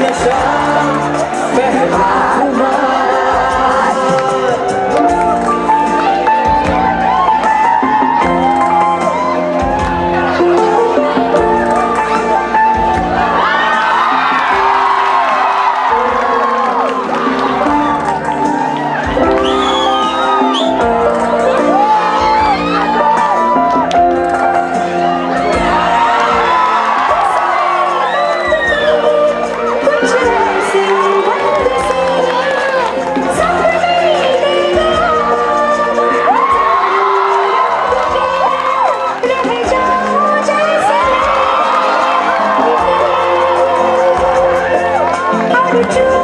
me deixar ferrar you